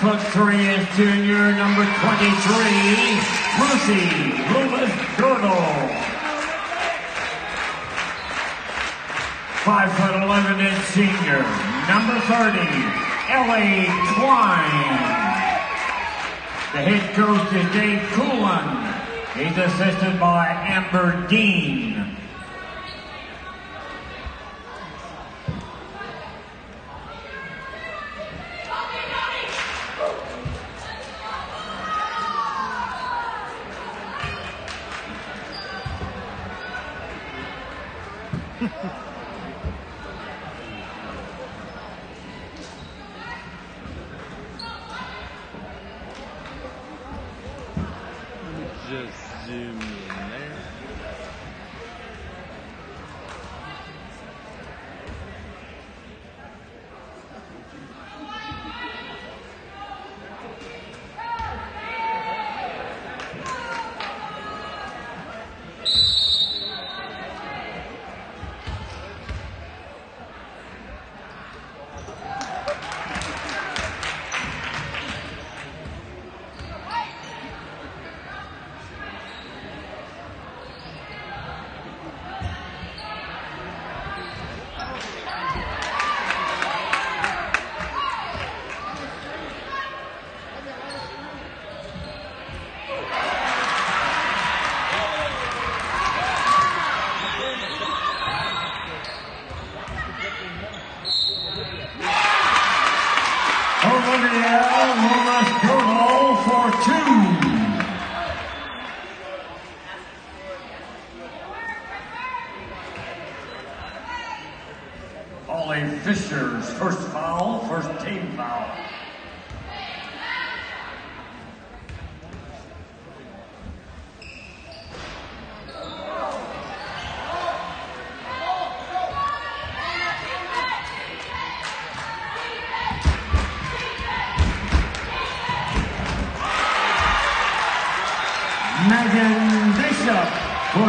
foot three is junior number 23, Lucy Loomis Girdle. Five foot 11 is senior, number 30, Ellie Twine. The head coach is Dave Coolin. He's assisted by Amber Dean.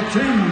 For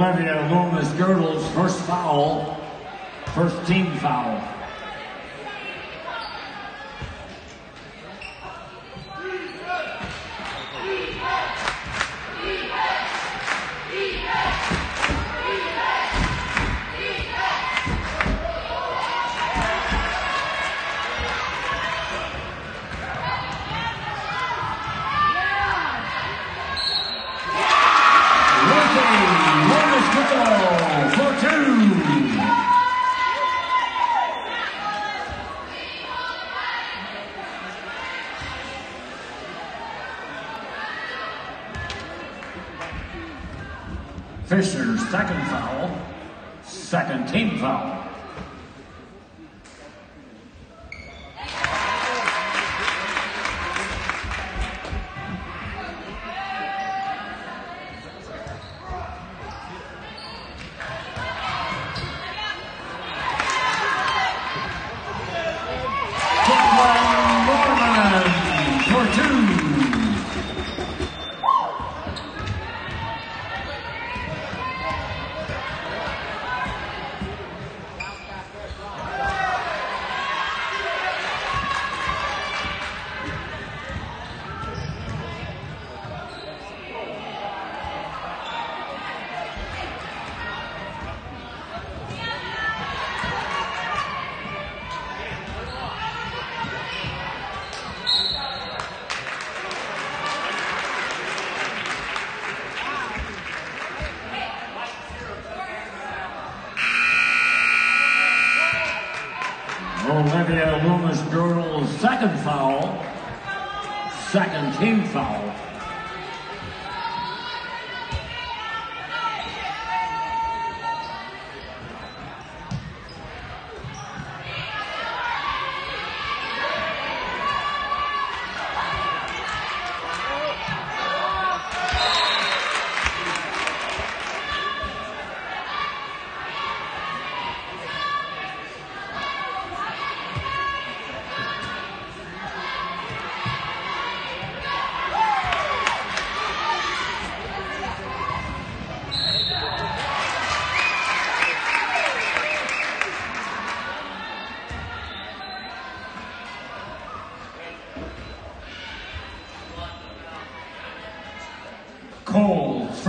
Olivia Loomis Girdles first foul, first team second team foul.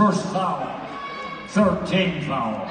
First foul, third team foul.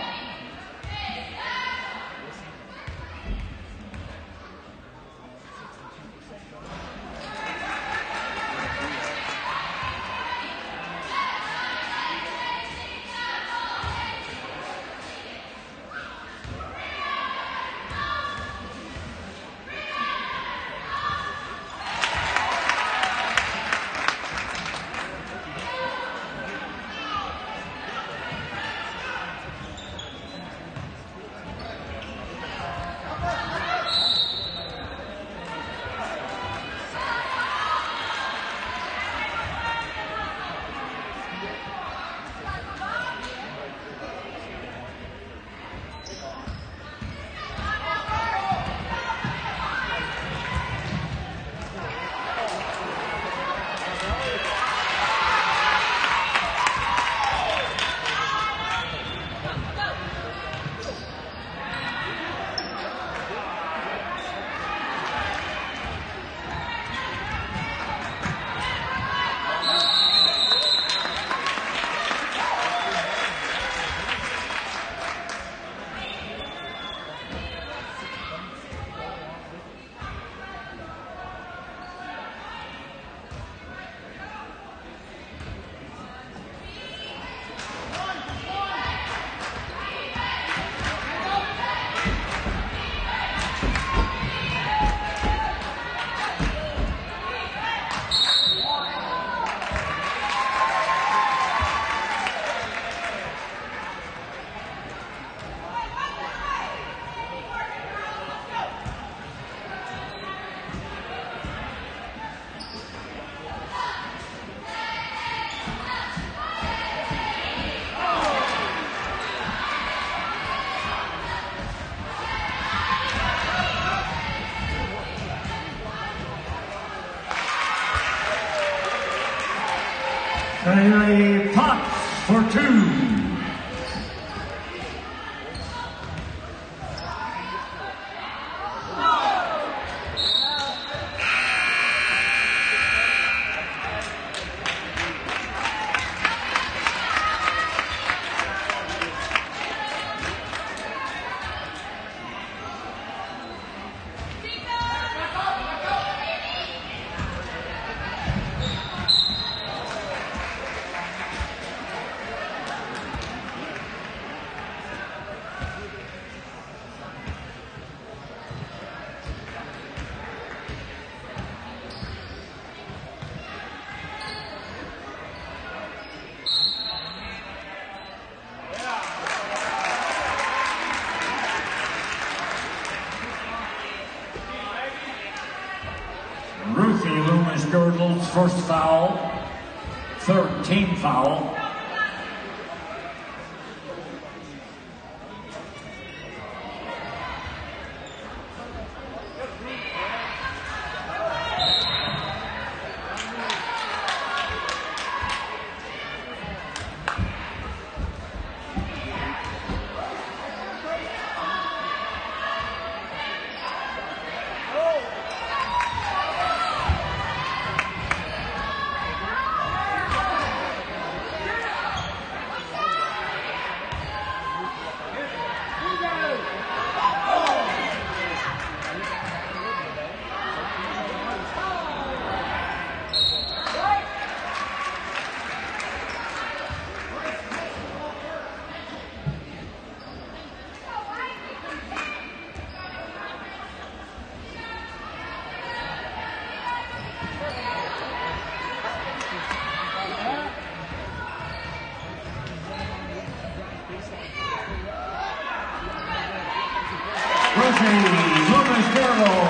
Bailey Potts for two. Roberto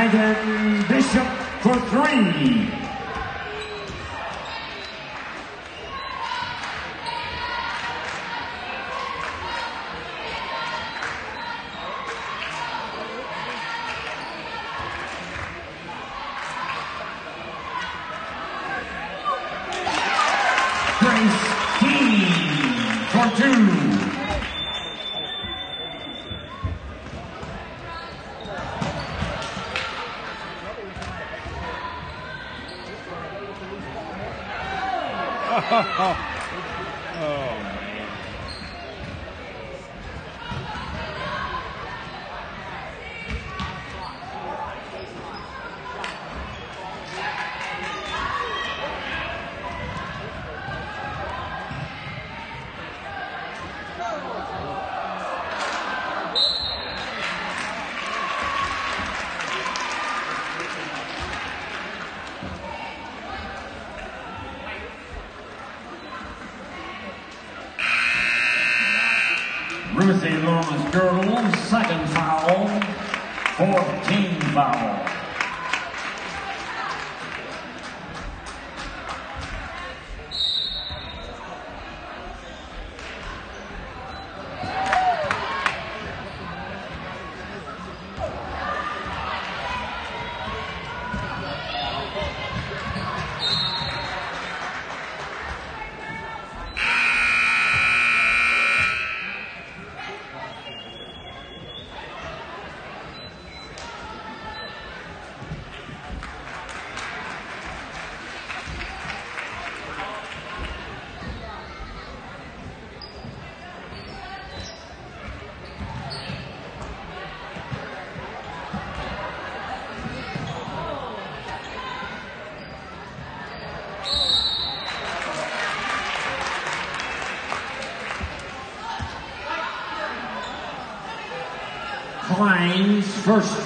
Megan Bishop for three. Ruthie Loomis Girdle, second foul, fourth team foul. First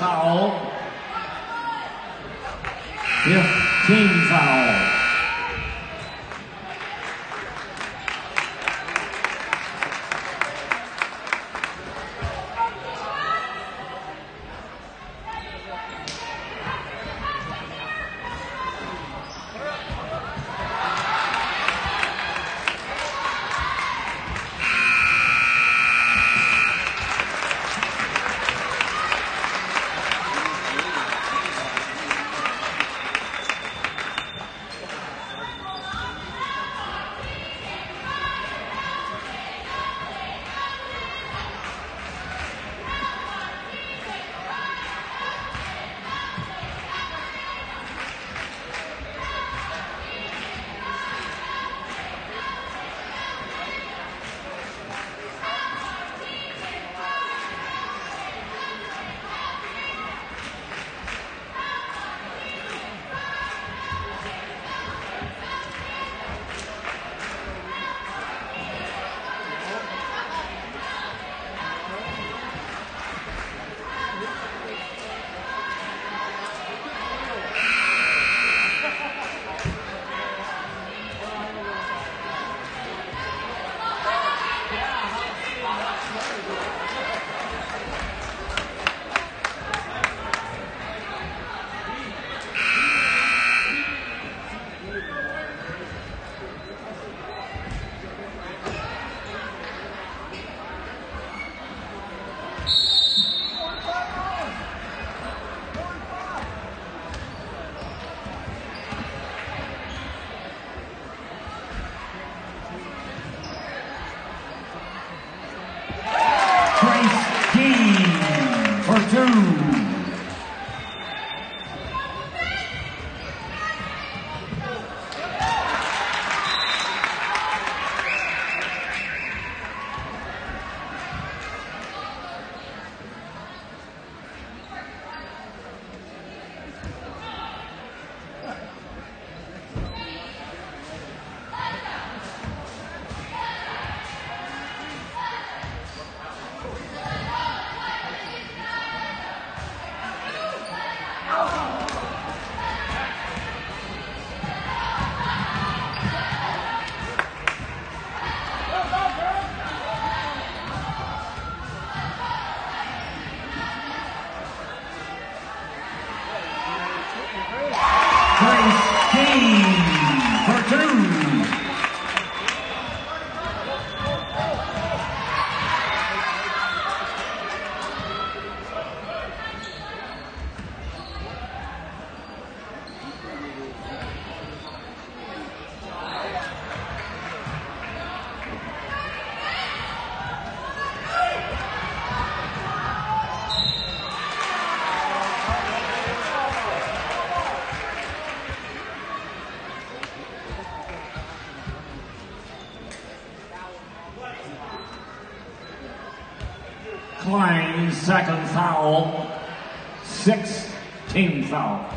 second foul, sixth team foul.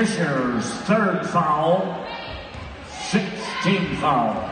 Fisher's third foul, 16th foul.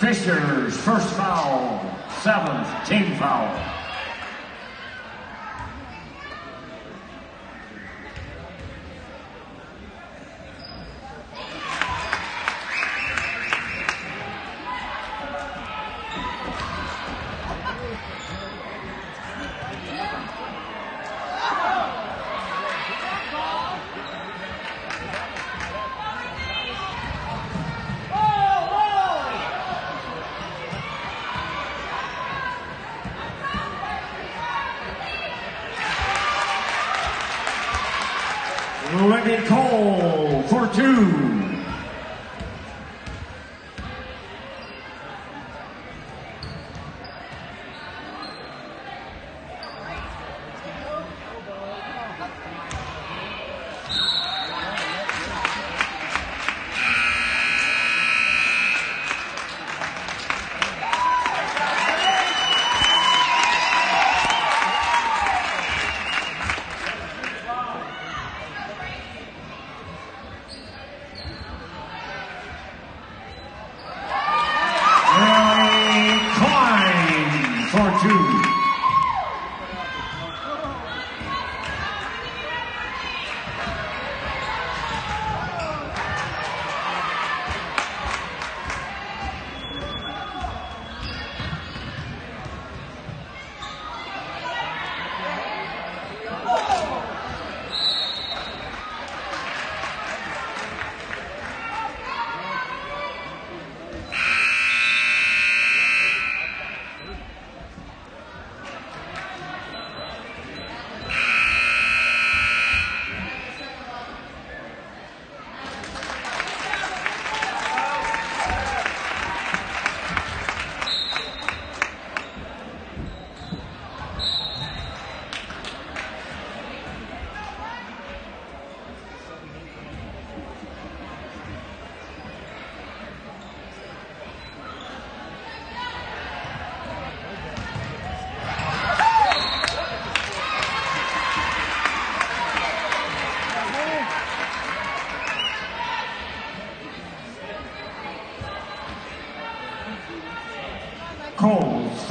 Fisher's first foul, seventh team foul.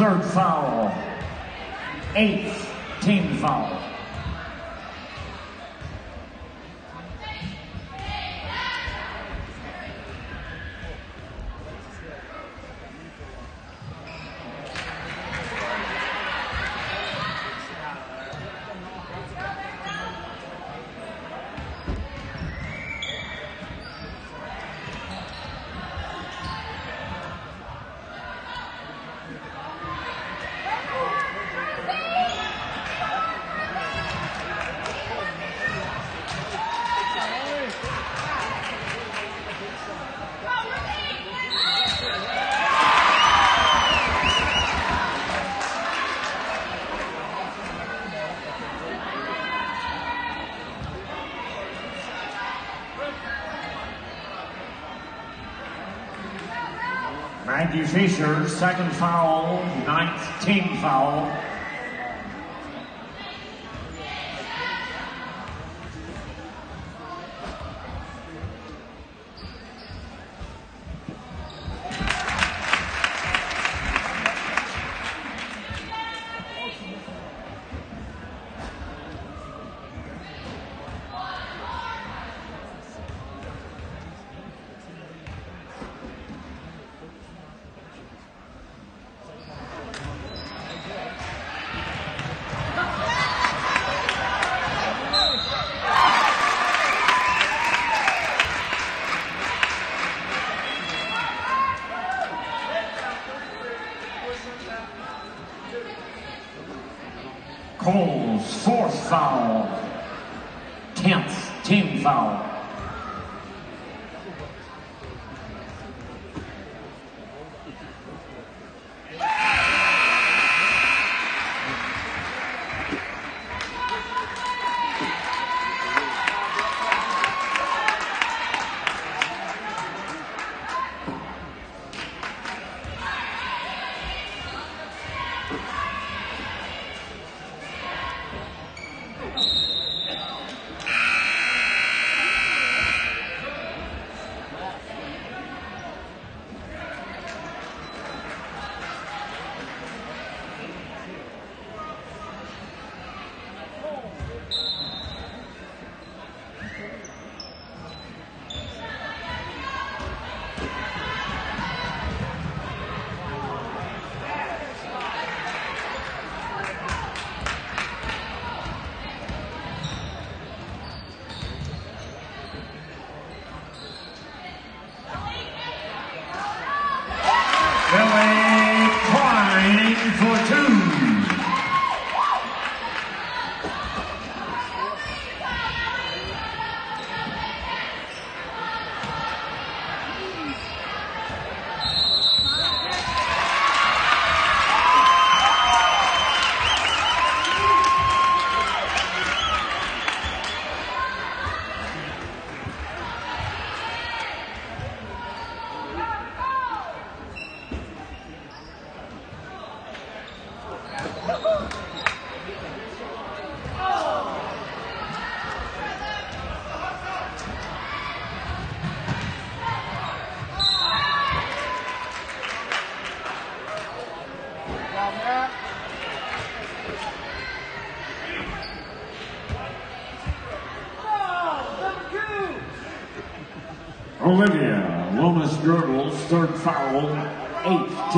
Third foul. Eighth team foul. Maggie Fisher, second foul, ninth team foul.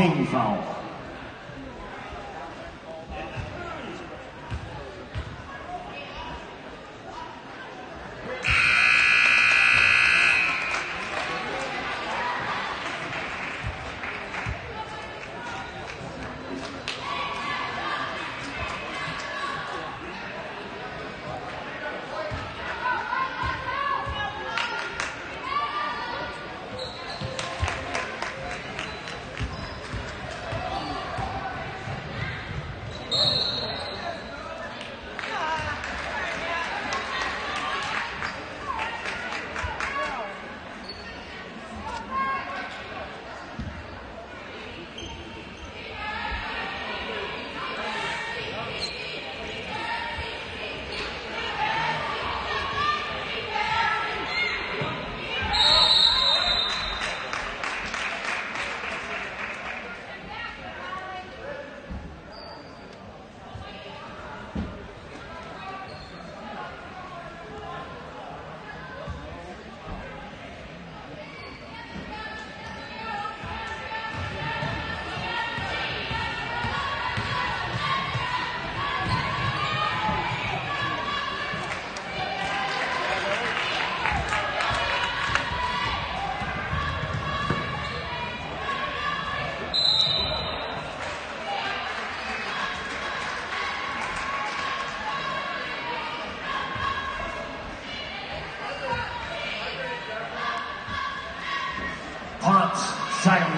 Team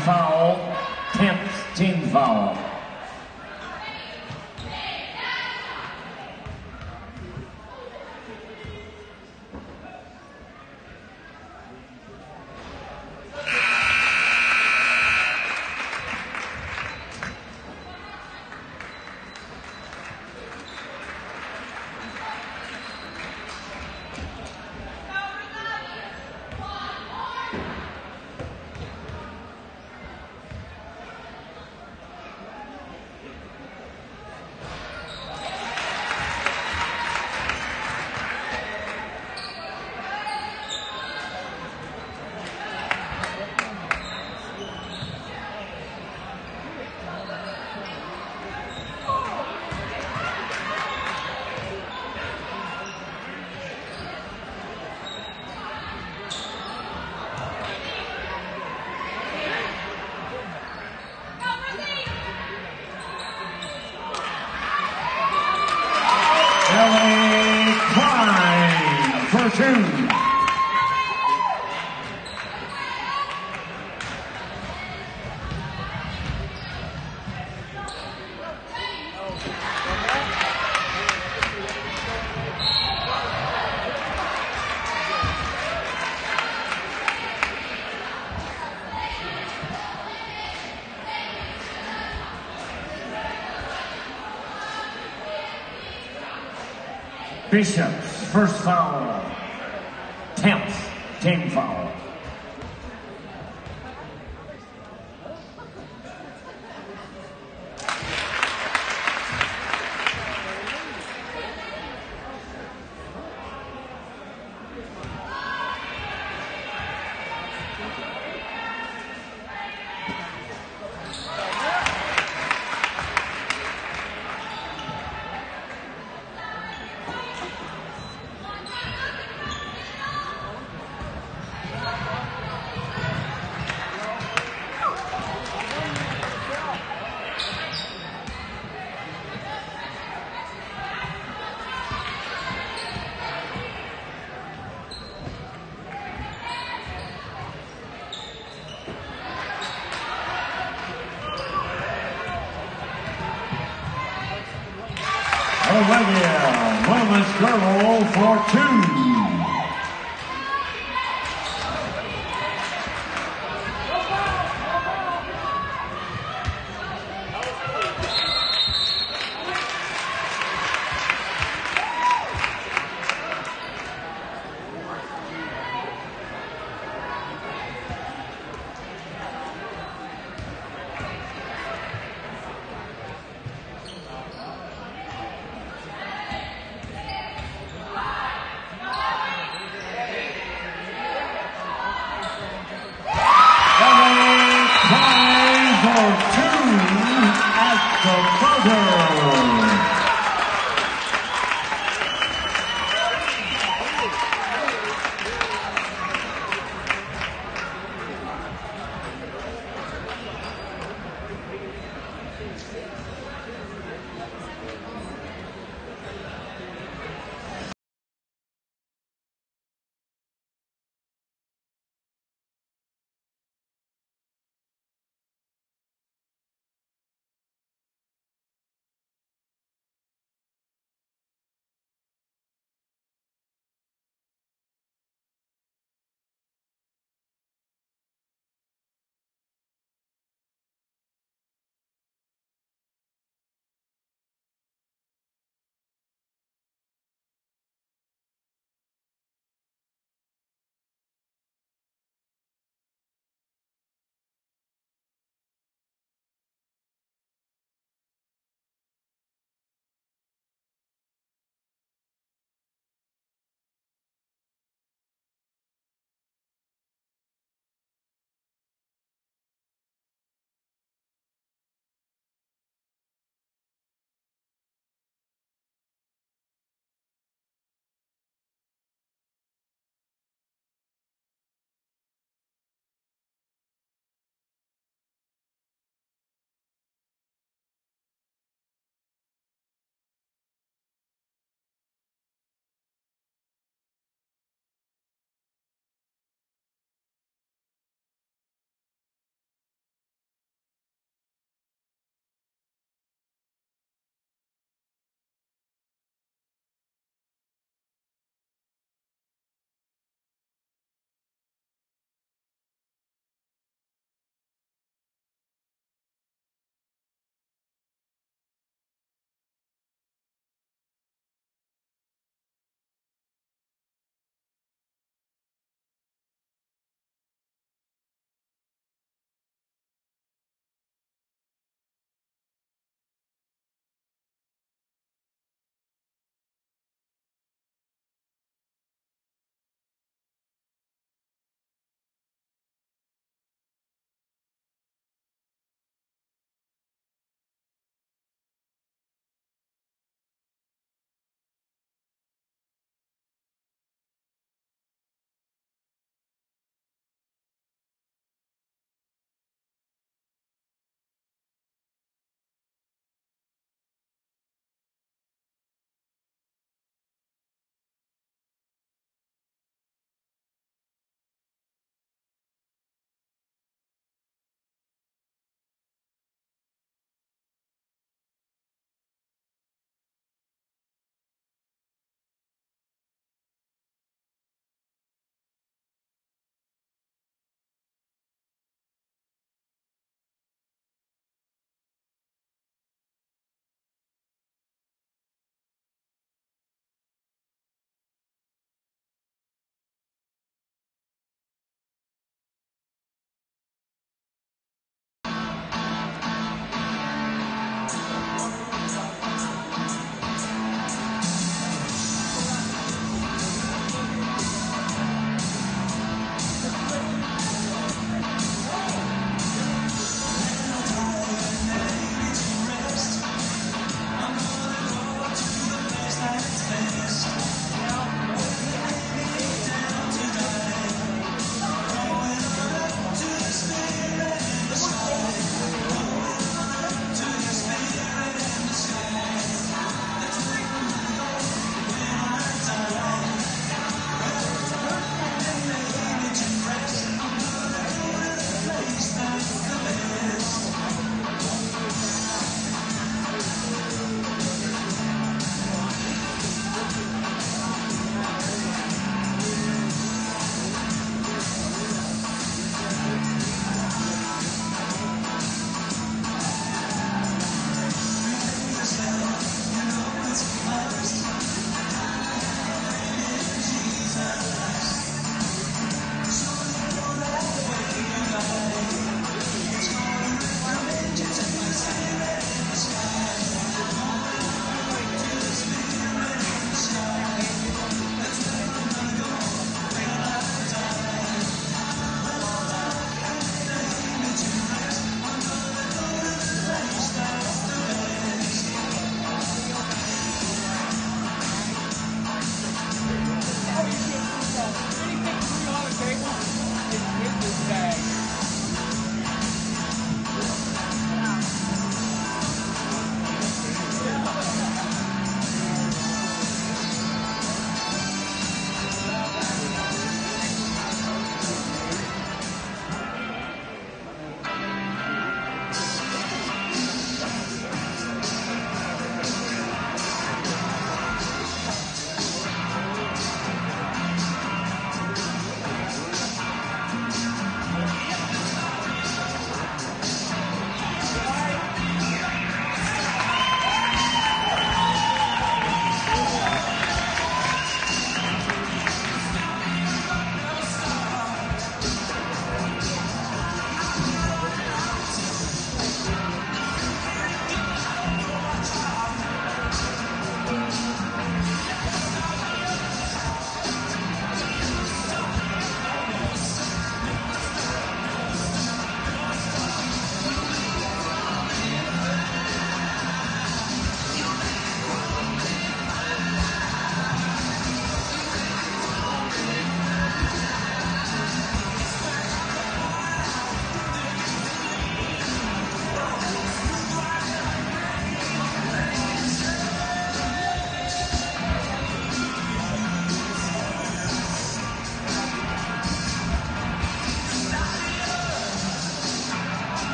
foul, 10th team foul. Bishop's first foul. 10th team foul. Olivia Women's Girl for two.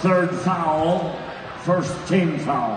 Third foul, first team foul.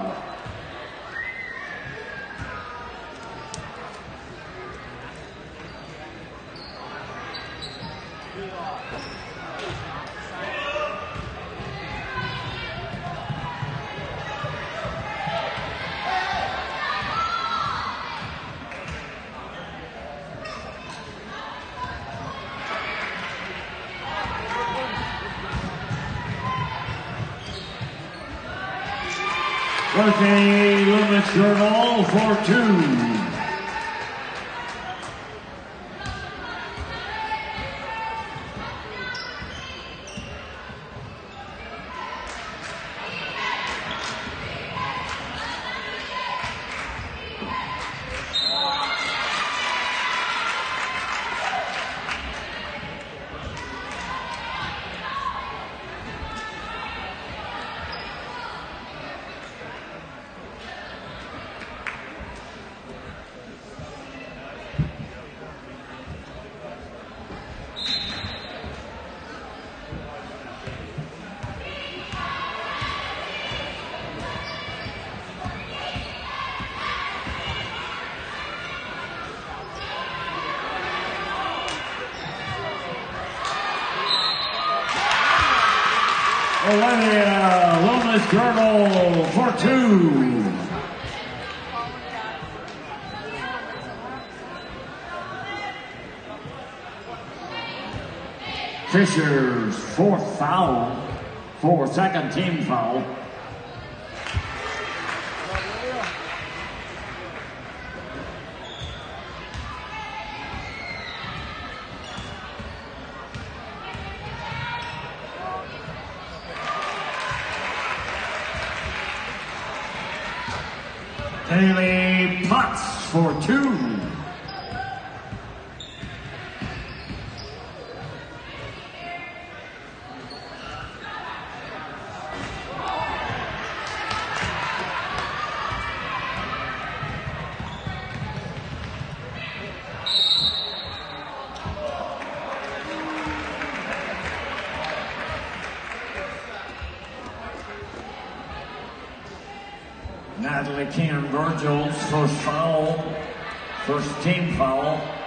With a Loomis Journal for two. Olivia Loomis for two. Fisher's fourth foul, for second team foul. Haley Potts for two. Natalie Kim Virgil's first foul, first team foul.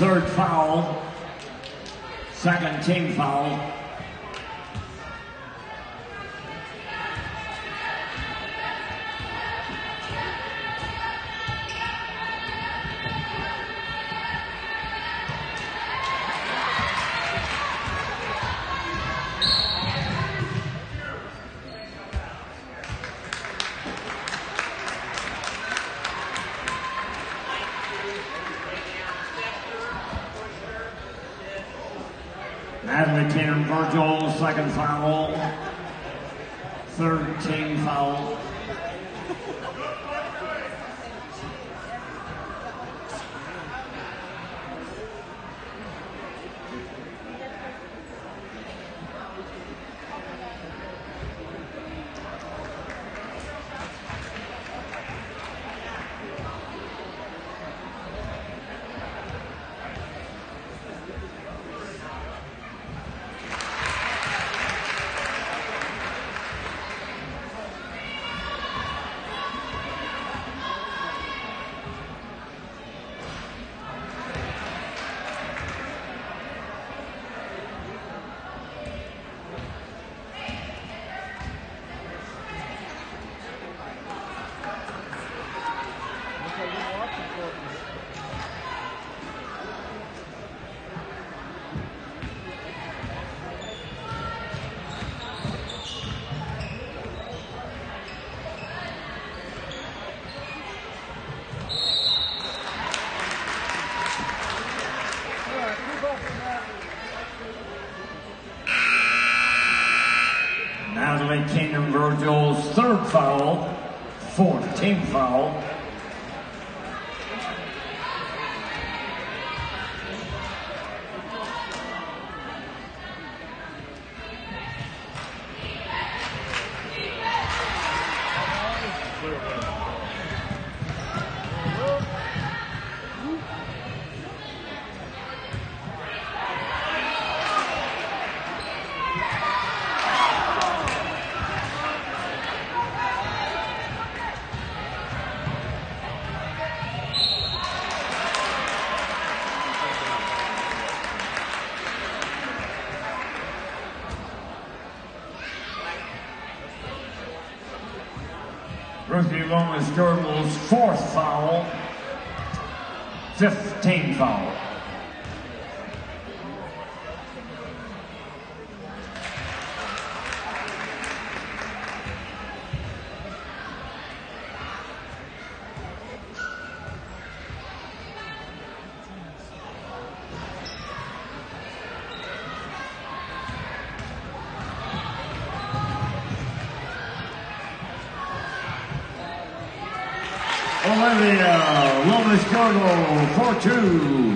Third foul, second team foul. Second foul. Third team foul. Virgil's third foul, fourth team foul. Ruthie Lomas fourth foul, fifth team foul. Lomas Girdle for two.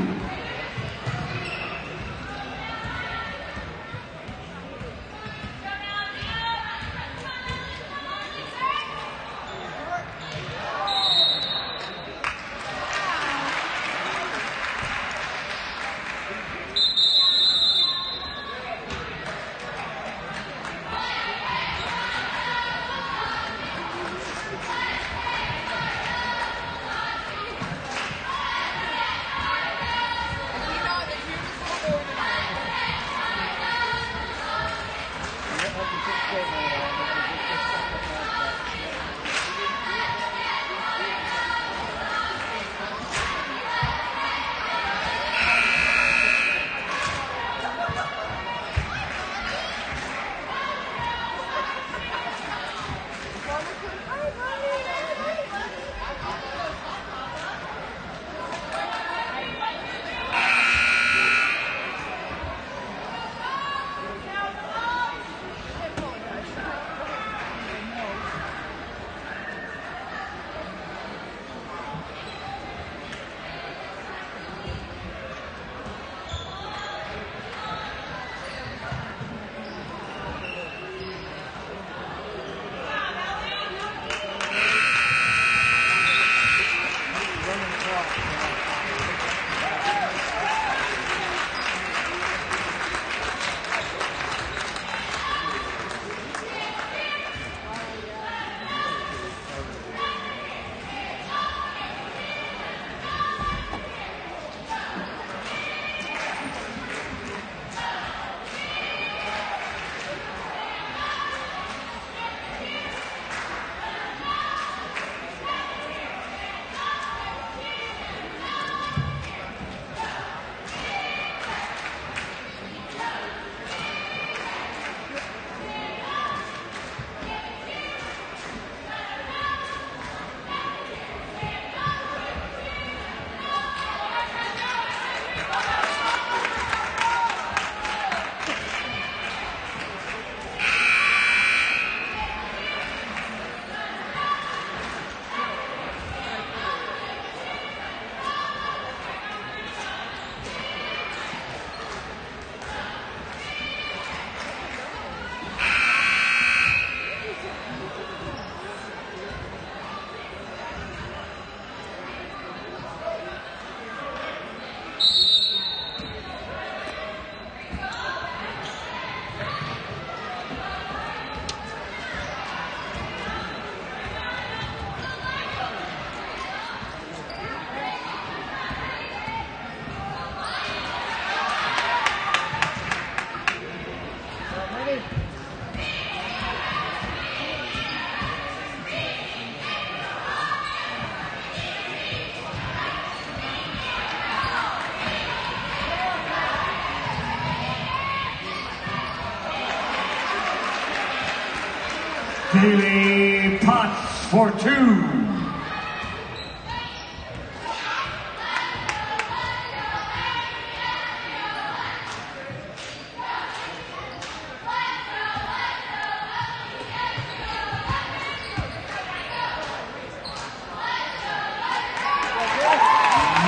Haley Potts for two.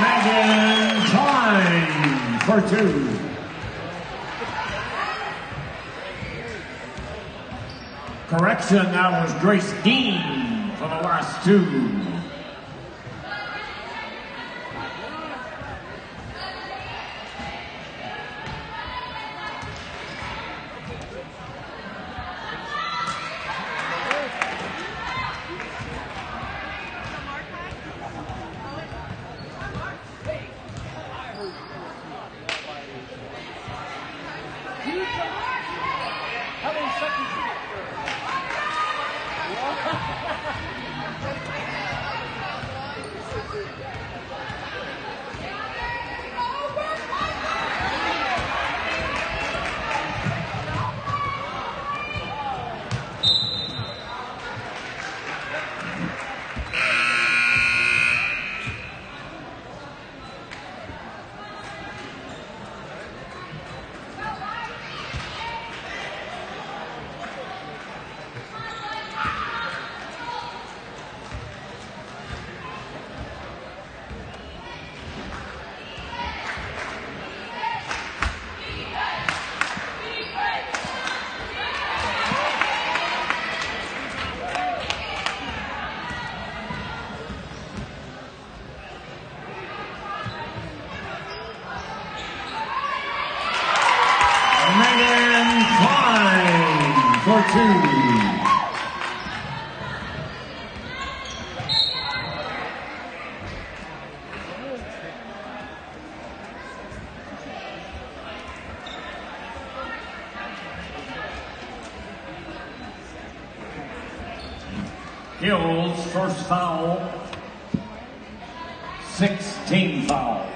Megan for two. Correction, that was Grace Dean for the last two. First foul. 16 foul.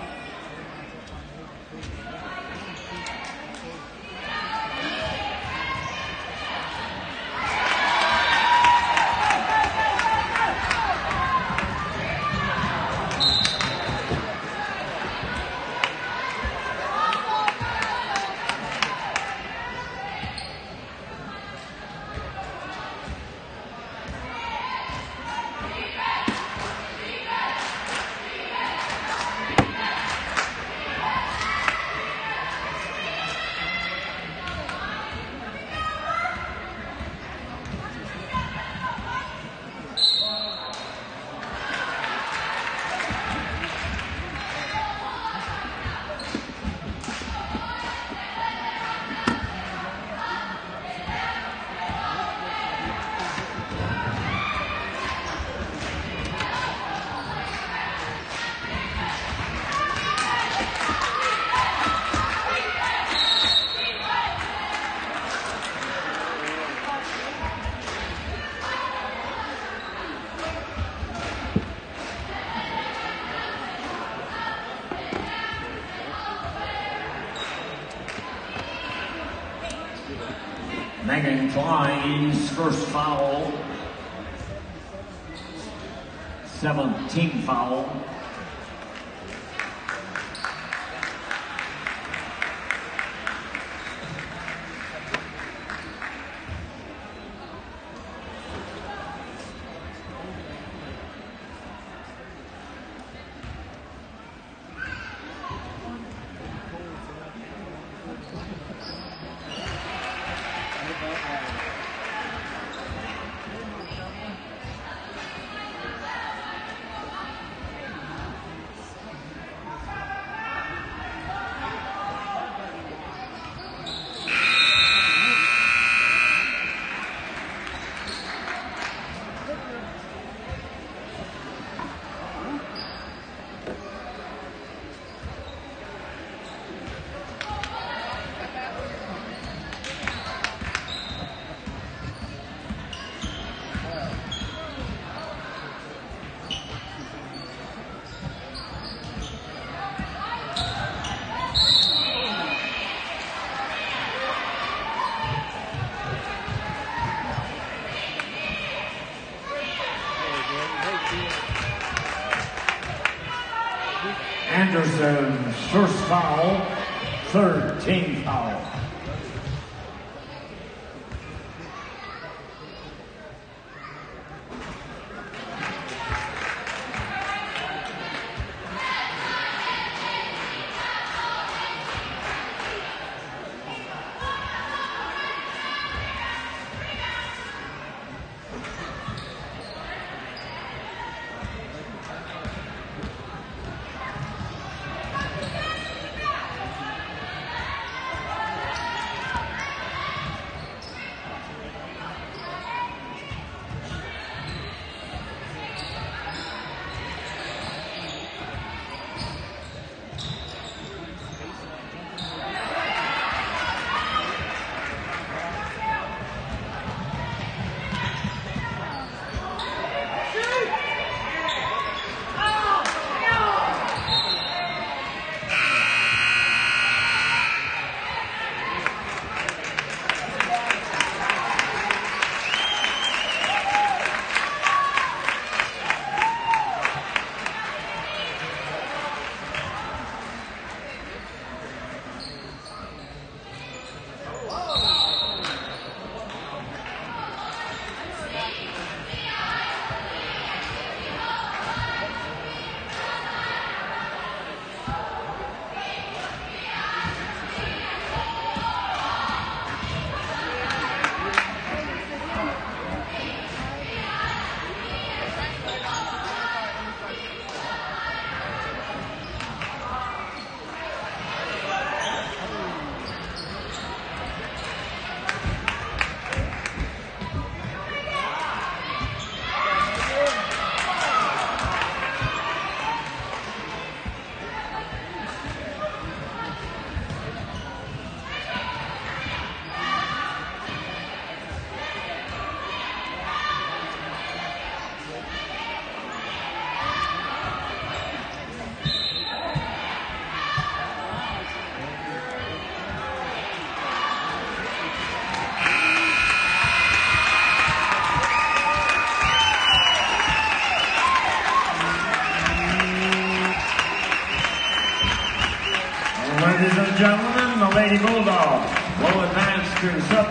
Klein's first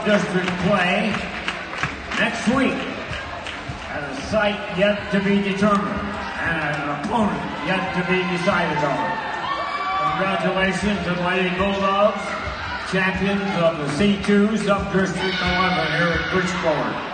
district play next week at a site yet to be determined and an opponent yet to be decided on. Congratulations, to Lady Bulldogs, champions of the C2 Subdistrict 11 here at Bridgeport.